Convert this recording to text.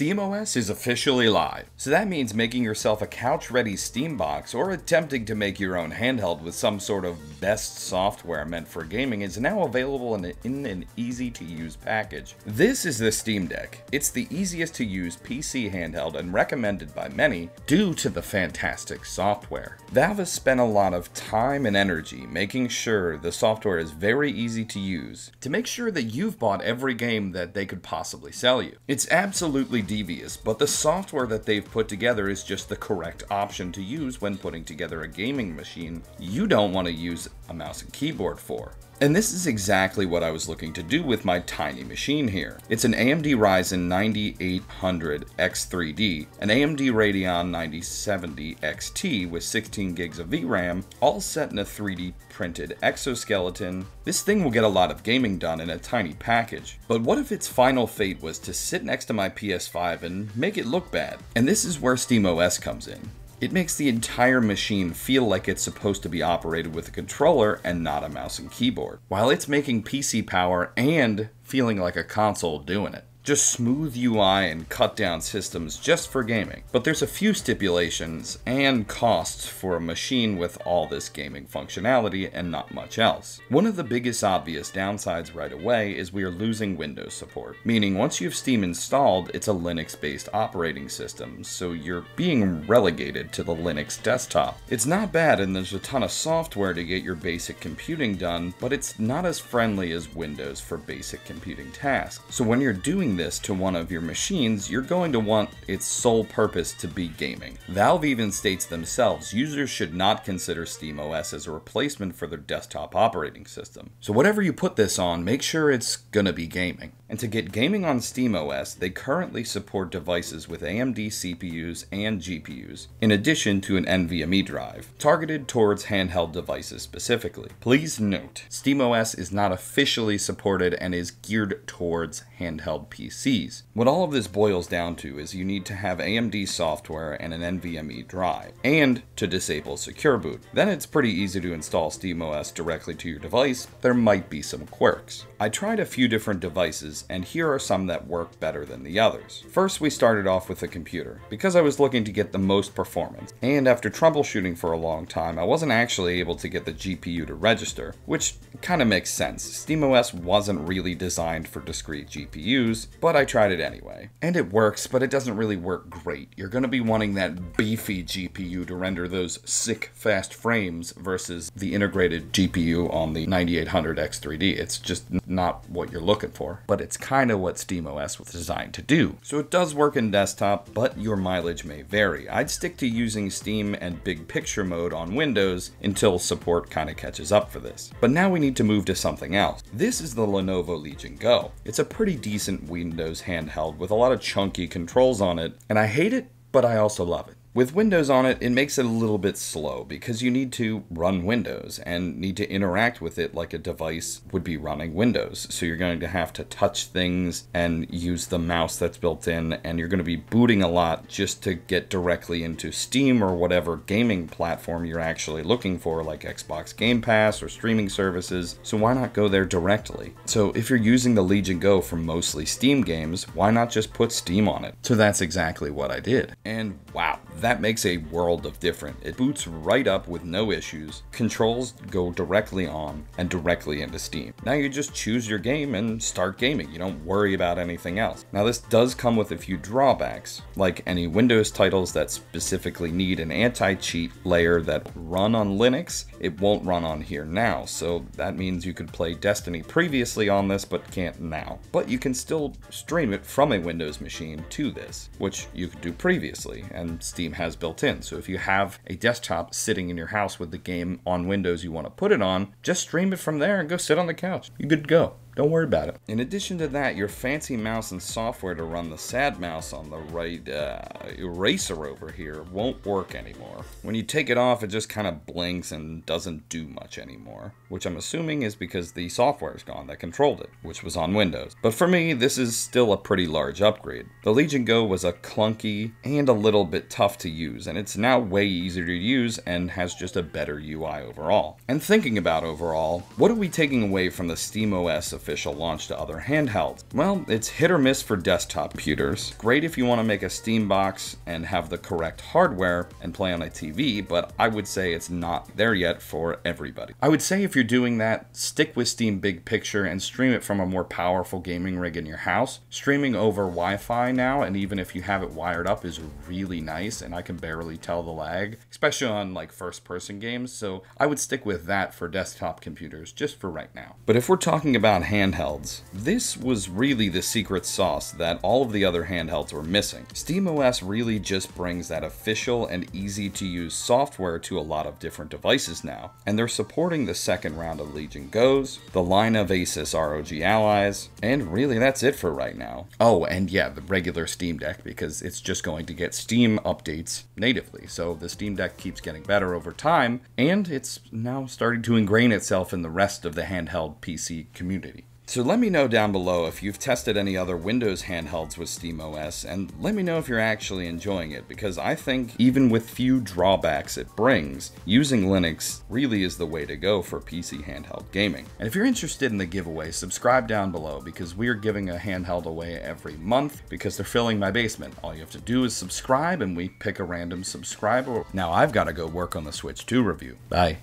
SteamOS is officially live, so that means making yourself a couch-ready Steam box or attempting to make your own handheld with some sort of best software meant for gaming is now available in, in an easy-to-use package. This is the Steam Deck. It's the easiest to use PC handheld and recommended by many due to the fantastic software. Valve has spent a lot of time and energy making sure the software is very easy to use to make sure that you've bought every game that they could possibly sell you. It's absolutely devious, but the software that they've put together is just the correct option to use when putting together a gaming machine you don't want to use a mouse and keyboard for. And this is exactly what I was looking to do with my tiny machine here. It's an AMD Ryzen 9800 X3D, an AMD Radeon 9070 XT with 16 gigs of VRAM, all set in a 3D printed exoskeleton. This thing will get a lot of gaming done in a tiny package. But what if its final fate was to sit next to my PS5 and make it look bad? And this is where SteamOS comes in. It makes the entire machine feel like it's supposed to be operated with a controller and not a mouse and keyboard, while it's making PC power and feeling like a console doing it just smooth UI and cut down systems just for gaming. But there's a few stipulations and costs for a machine with all this gaming functionality and not much else. One of the biggest obvious downsides right away is we are losing Windows support, meaning once you have Steam installed, it's a Linux-based operating system, so you're being relegated to the Linux desktop. It's not bad and there's a ton of software to get your basic computing done, but it's not as friendly as Windows for basic computing tasks. So when you're doing this to one of your machines, you're going to want its sole purpose to be gaming. Valve even states themselves users should not consider SteamOS as a replacement for their desktop operating system. So whatever you put this on, make sure it's gonna be gaming. And to get gaming on SteamOS, they currently support devices with AMD CPUs and GPUs, in addition to an NVMe drive, targeted towards handheld devices specifically. Please note, SteamOS is not officially supported and is geared towards handheld PCs. What all of this boils down to is you need to have AMD software and an NVMe drive, and to disable Secure Boot. Then it's pretty easy to install SteamOS directly to your device. There might be some quirks. I tried a few different devices, and here are some that work better than the others. First, we started off with a computer, because I was looking to get the most performance, and after troubleshooting for a long time, I wasn't actually able to get the GPU to register, which kind of makes sense. SteamOS wasn't really designed for discrete GPUs, but I tried it anyway. And it works, but it doesn't really work great. You're going to be wanting that beefy GPU to render those sick fast frames versus the integrated GPU on the 9800 X3D. It's just not what you're looking for, but it's kind of what SteamOS was designed to do. So it does work in desktop, but your mileage may vary. I'd stick to using Steam and Big Picture mode on Windows until support kind of catches up for this. But now we need to move to something else. This is the Lenovo Legion Go. It's a pretty decent Windows handheld with a lot of chunky controls on it, and I hate it, but I also love it. With Windows on it, it makes it a little bit slow because you need to run Windows and need to interact with it like a device would be running Windows. So you're going to have to touch things and use the mouse that's built in, and you're going to be booting a lot just to get directly into Steam or whatever gaming platform you're actually looking for, like Xbox Game Pass or streaming services. So why not go there directly? So if you're using the Legion Go for mostly Steam games, why not just put Steam on it? So that's exactly what I did. And wow, that makes a world of difference. It boots right up with no issues, controls go directly on and directly into Steam. Now you just choose your game and start gaming. You don't worry about anything else. Now this does come with a few drawbacks, like any Windows titles that specifically need an anti-cheat layer that run on Linux, it won't run on here now, so that means you could play Destiny previously on this but can't now. But you can still stream it from a Windows machine to this, which you could do previously, and Steam Has built in. So if you have a desktop sitting in your house with the game on Windows you want to put it on, just stream it from there and go sit on the couch. You're good to go. Don't worry about it. In addition to that, your fancy mouse and software to run the sad mouse on the right uh, eraser over here won't work anymore. When you take it off, it just kind of blinks and doesn't do much anymore, which I'm assuming is because the software is gone that controlled it, which was on Windows. But for me, this is still a pretty large upgrade. The Legion Go was a clunky and a little bit tough to use, and it's now way easier to use and has just a better UI overall. And thinking about overall, what are we taking away from the SteamOS official official launch to other handhelds? Well, it's hit or miss for desktop computers. Great if you want to make a Steam box and have the correct hardware and play on a TV, but I would say it's not there yet for everybody. I would say if you're doing that, stick with Steam Big Picture and stream it from a more powerful gaming rig in your house. Streaming over Wi-Fi now, and even if you have it wired up, is really nice, and I can barely tell the lag, especially on like first-person games, so I would stick with that for desktop computers, just for right now. But if we're talking about handhelds, this was really the secret sauce that all of the other handhelds were missing. SteamOS really just brings that official and easy to use software to a lot of different devices now, and they're supporting the second round of Legion Goes, the line of Asus ROG Allys, and really that's it for right now. Oh, and yeah, the regular Steam Deck, because it's just going to get Steam updates natively, so the Steam Deck keeps getting better over time, and it's now starting to ingrain itself in the rest of the handheld PC community. So let me know down below if you've tested any other Windows handhelds with SteamOS, and let me know if you're actually enjoying it, because I think even with few drawbacks it brings, using Linux really is the way to go for PC handheld gaming. And if you're interested in the giveaway, subscribe down below, because we're giving a handheld away every month, because they're filling my basement. All you have to do is subscribe, and we pick a random subscriber. Now I've got to go work on the Switch 2 review. Bye.